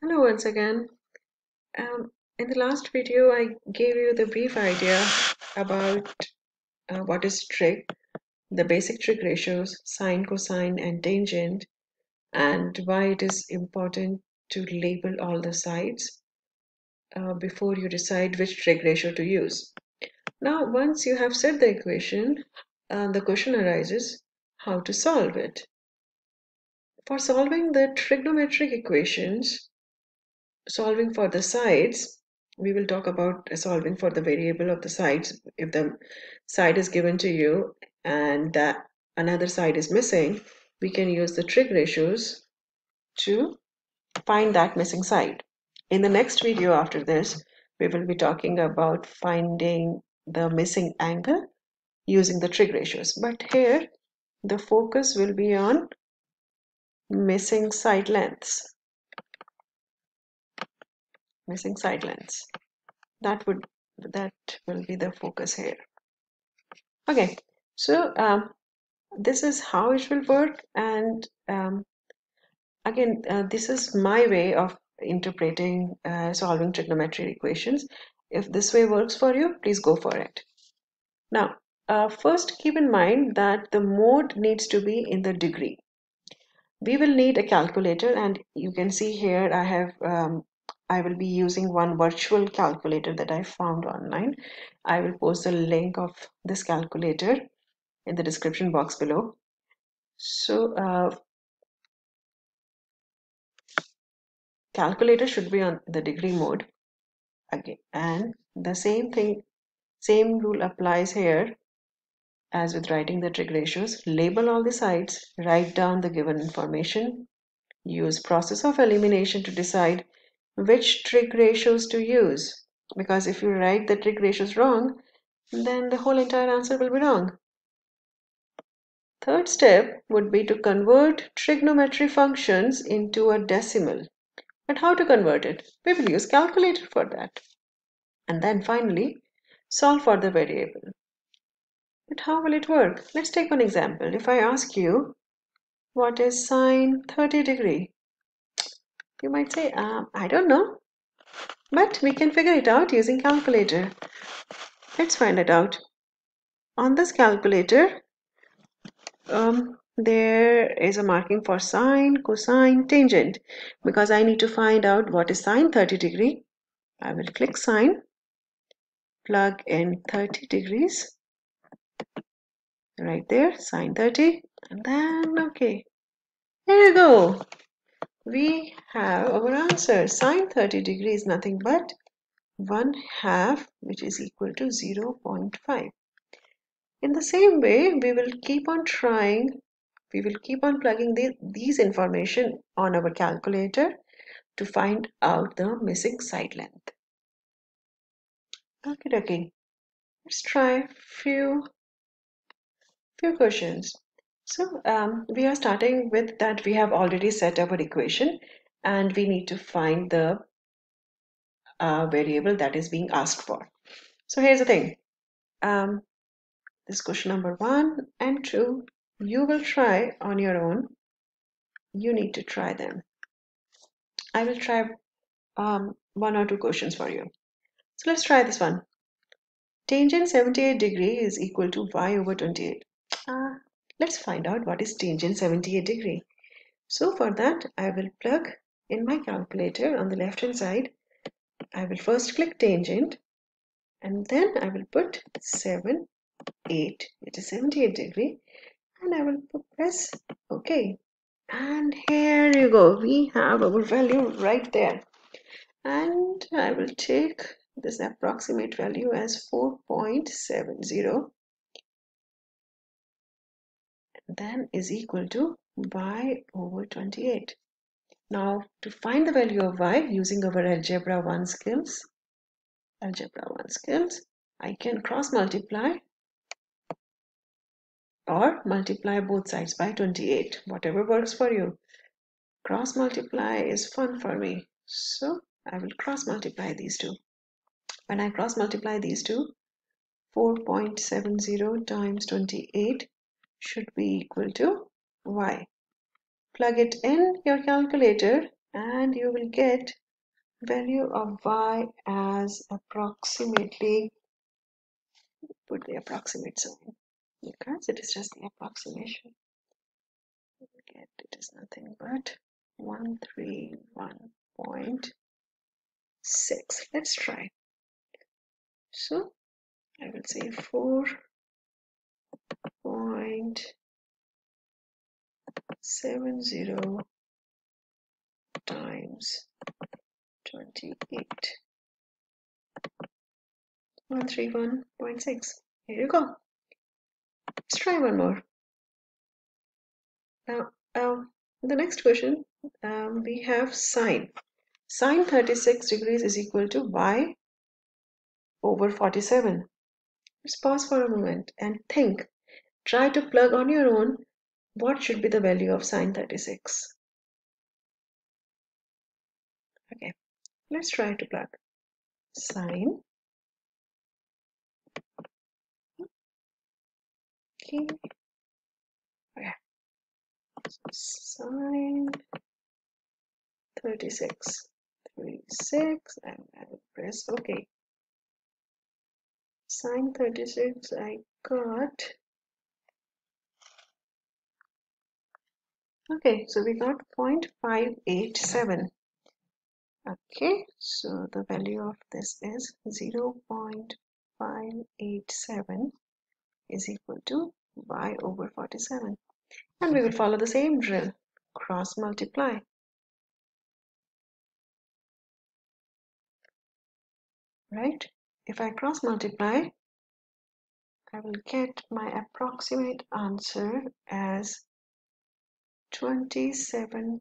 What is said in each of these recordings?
Hello once again. Um, in the last video, I gave you the brief idea about uh, what is trig, the basic trig ratios, sine, cosine, and tangent, and why it is important to label all the sides uh, before you decide which trig ratio to use. Now, once you have set the equation, uh, the question arises how to solve it. For solving the trigonometric equations, solving for the sides, we will talk about solving for the variable of the sides. If the side is given to you and that another side is missing, we can use the trig ratios to find that missing side. In the next video after this, we will be talking about finding the missing angle using the trig ratios. But here, the focus will be on missing side lengths missing side lengths that would that will be the focus here. Okay so um, this is how it will work and um, again uh, this is my way of interpreting uh, solving trigonometric equations. If this way works for you please go for it. Now uh, first keep in mind that the mode needs to be in the degree. We will need a calculator and you can see here I have um, I will be using one virtual calculator that I found online. I will post the link of this calculator in the description box below. So uh, calculator should be on the degree mode again. And the same thing same rule applies here as with writing the trig ratios. Label all the sides write down the given information use process of elimination to decide which trig ratios to use. Because if you write the trig ratios wrong then the whole entire answer will be wrong. Third step would be to convert trigonometry functions into a decimal. But how to convert it? We will use calculator for that. And then finally solve for the variable. But how will it work? Let's take one example. If i ask you what is sine 30 degree you might say, um, I don't know. But we can figure it out using calculator. Let's find it out. On this calculator, um, there is a marking for sine, cosine, tangent. Because I need to find out what is sine 30 degree, I will click sine, plug in 30 degrees, right there, sine 30, and then okay. Here you go we have our answer. Sine 30 degree is nothing but 1 half which is equal to 0 0.5. In the same way, we will keep on trying, we will keep on plugging the, these information on our calculator to find out the missing side length. Okay, okay. Let's try few few questions. So um, we are starting with that we have already set up our equation and we need to find the uh, variable that is being asked for. So here's the thing. Um, this question number one and two, you will try on your own. You need to try them. I will try um, one or two questions for you. So let's try this one. Tangent 78 degree is equal to y over 28. Uh, Let's find out what is tangent 78 degree. So for that, I will plug in my calculator on the left hand side. I will first click tangent and then I will put 7, 8, it is 78 degree and I will press OK. And here you go, we have our value right there. And I will take this approximate value as 4.70 then is equal to y over 28. Now to find the value of y using our algebra 1 skills, algebra 1 skills, I can cross multiply or multiply both sides by 28, whatever works for you. Cross multiply is fun for me, so I will cross multiply these two. When I cross multiply these two, 4.70 times 28 should be equal to y. Plug it in your calculator and you will get value of y as approximately put the approximate sign because it is just the approximation. Get it is nothing but 131.6 let's try. So I will say 4 point seven zero times 28 131.6 here you go. Let's try one more. Now um, the next question um, we have sine. Sine 36 degrees is equal to y over 47 let's pause for a moment and think try to plug on your own what should be the value of sine 36 okay let's try to plug sine. Okay. Okay. Sine 36 36 and I will press ok sine 36 I got okay so we got 0.587 okay so the value of this is 0 0.587 is equal to y over 47 and we will follow the same drill. Cross multiply. Right? If I cross multiply I will get my approximate answer as 27.6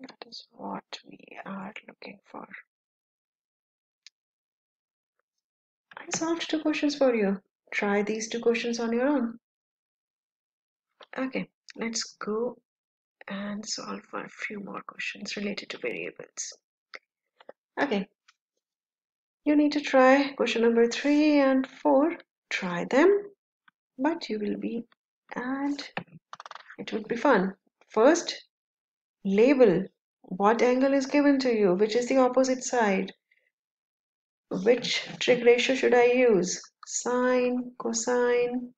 that is what we are looking for. I solved two questions for you. Try these two questions on your own. Okay let's go and solve for a few more questions related to variables. Okay. You need to try question number three and four. Try them but you will be and it would be fun. First label what angle is given to you which is the opposite side. Which trig ratio should I use? Sine cosine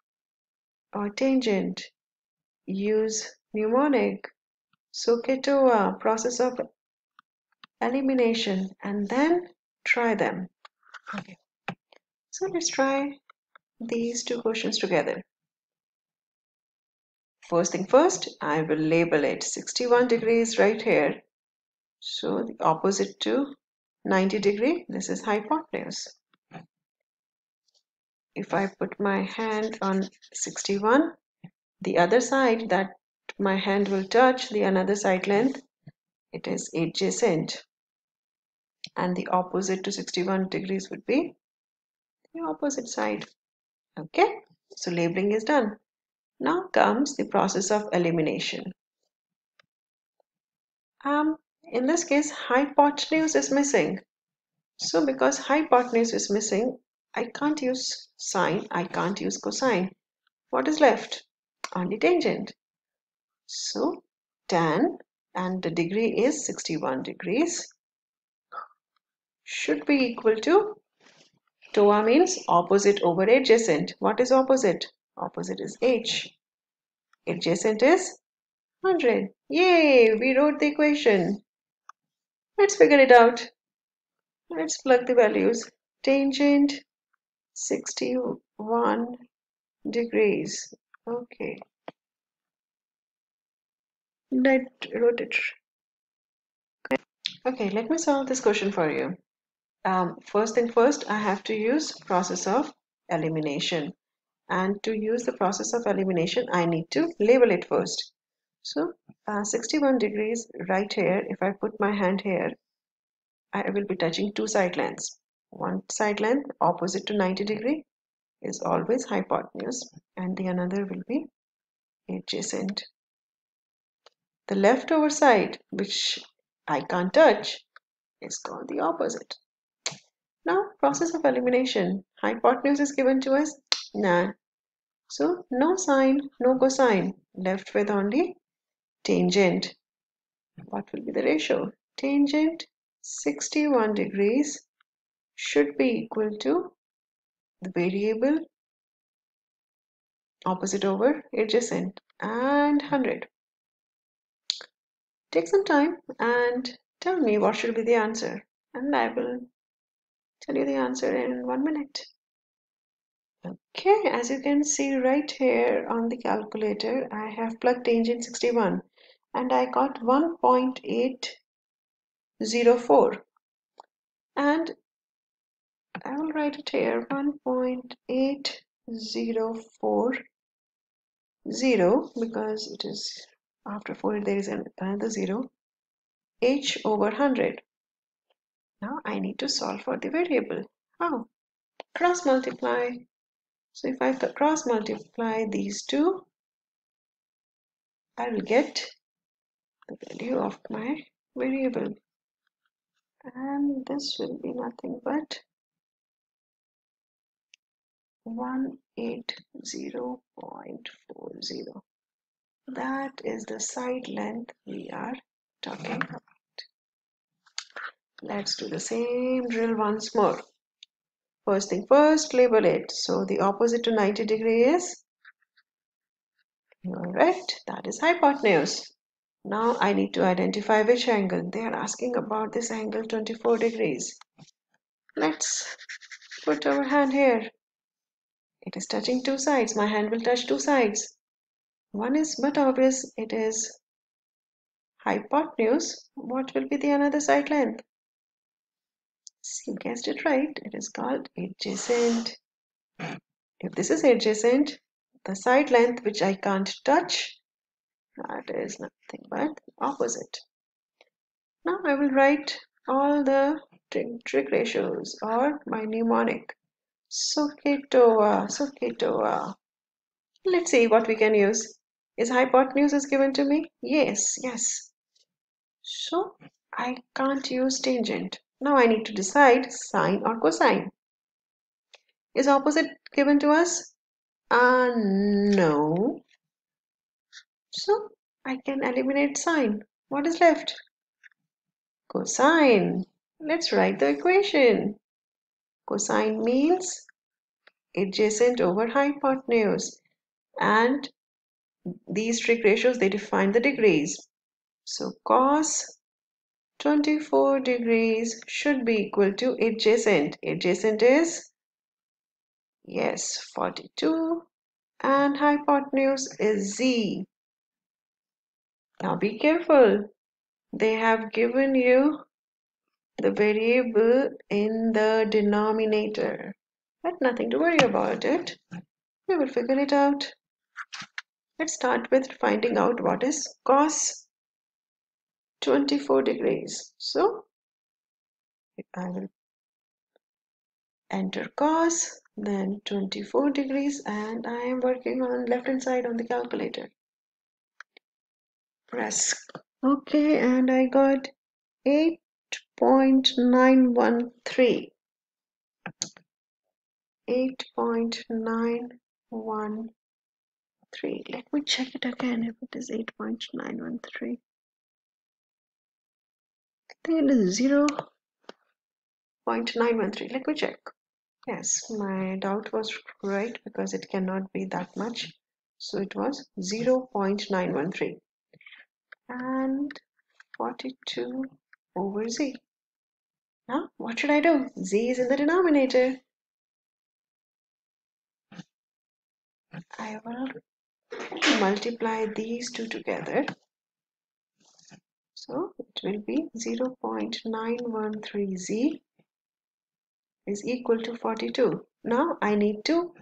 or tangent? Use mnemonic. SOHCAHTOA process of elimination and then try them. Okay. So let's try these two questions together first thing first I will label it 61 degrees right here. So the opposite to 90 degree this is hypotenuse. If I put my hand on 61 the other side that my hand will touch the another side length it is adjacent. And the opposite to 61 degrees would be the opposite side. Okay? So labeling is done now comes the process of elimination. Um in this case hypotenuse is missing. So because hypotenuse is missing I can't use sine I can't use cosine. What is left? Only tangent. So tan and the degree is 61 degrees. Should be equal to TOA means opposite over adjacent. What is opposite? Opposite is H. Adjacent is 100. Yay! We wrote the equation. Let's figure it out. Let's plug the values. Tangent 61 degrees. Okay. Let wrote it. Okay, let me solve this question for you um, first thing first I have to use process of elimination and to use the process of elimination I need to label it first. So uh, 61 degrees right here. If I put my hand here I will be touching two side lengths one side length opposite to 90 degree is always hypotenuse and the another will be adjacent. The leftover side which I can't touch is called the opposite. Now, process of elimination. Hypotenuse is given to us? Nah. So, no sine, no cosine. Left with only tangent. What will be the ratio? Tangent 61 degrees should be equal to the variable opposite over adjacent and 100. Take some time and tell me what should be the answer and I will tell you the answer in one minute. Okay, as you can see right here on the calculator, I have plugged tangent 61 and I got 1.804 and I will write it here 1.804 0 because it is after 4 there is another 0 h over 100 now I need to solve for the variable. How? Cross multiply so if I cross multiply these two I will get the value of my variable. And this will be nothing but 180.40 that is the side length we are talking about. Let's do the same drill once more first thing first label it. So the opposite to 90 degree is? Correct that is hypotenuse. Now I need to identify which angle. They are asking about this angle 24 degrees. Let's put our hand here. It is touching two sides. My hand will touch two sides. One is but obvious. It is hypotenuse. What will be the another side length you guessed it right it is called adjacent if this is adjacent the side length which I can't touch that is nothing but opposite now I will write all the trig ratios or my mnemonic SOHCAHTOA, SOHCAHTOA. Let's see what we can use. Is hypotenuse is given to me? Yes, yes. So I can't use tangent. Now I need to decide sine or cosine. Is opposite given to us? Uh, no. So I can eliminate sine. What is left? Cosine. Let's write the equation. Cosine means adjacent over hypotenuse and these trig ratios they define the degrees. So cos 24 degrees should be equal to adjacent. Adjacent is yes 42 and hypotenuse is z. Now be careful. They have given you the variable in the denominator. But nothing to worry about it. We will figure it out. Let's start with finding out what is cos 24 degrees. So I will enter cos then 24 degrees and I am working on left hand side on the calculator. Press OK and I got 8.913 8.913 let me check it again if it is 8.913 I think it is 0 0.913 let me check yes my doubt was right because it cannot be that much so it was 0 0.913 and 42 over z now, what should I do? z is in the denominator. I will multiply these two together. So it will be 0 0.913z is equal to 42. Now I need to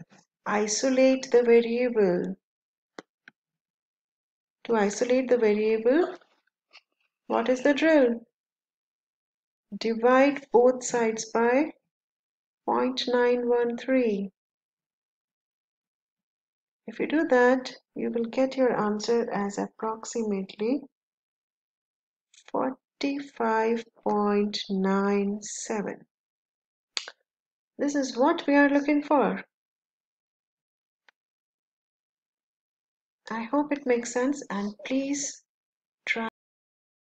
isolate the variable. To isolate the variable, what is the drill? Divide both sides by 0.913. If you do that, you will get your answer as approximately 45.97. This is what we are looking for. I hope it makes sense and please